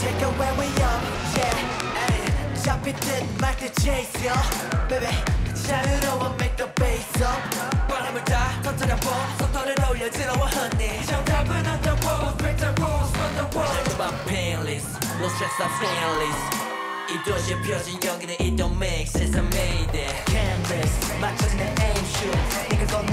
take it when we up yeah ay. 잡힐 듯말듯 chase yo baby 자유로워 make the bass up 바람을 다 터뜨려보 속도를 올려 들어와 honey 정답은 on the wall break the rules from the wall I'm painless no stress I'm stainless 이 도시의 표준 여기는 it don't make sense I made it Canvas 맞춰진 내 aim shoot 네가 걷는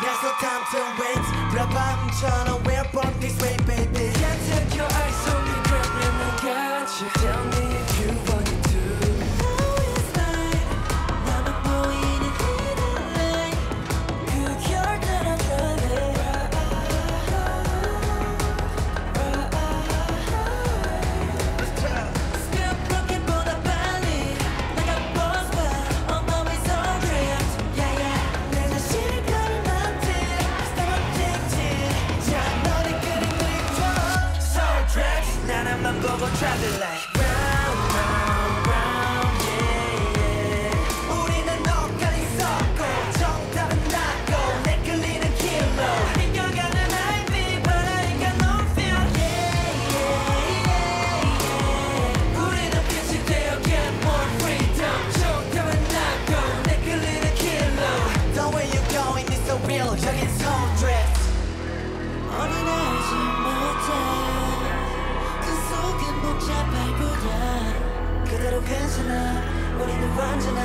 There's no time to wait 불안밤처럼 we're born this way baby Drift 어린아이지 못해. 그 속은 복잡할 뿐이야 그대로 괜찮아. 우리는 완전한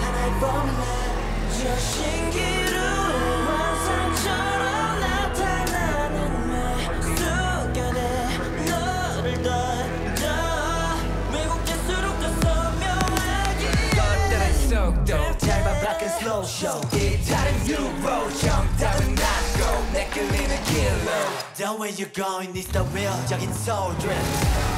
하나의 formula. 저 신기루의 환상처럼 나타나는 내 순간에 너를 던져. 왜곡될수록 더 선명하게. 걷다란 속도 짧아 바뀐 slow show 이 다른 유로 정답은 나고 내 끌리는 killer The way you going is the real 여긴 soul drift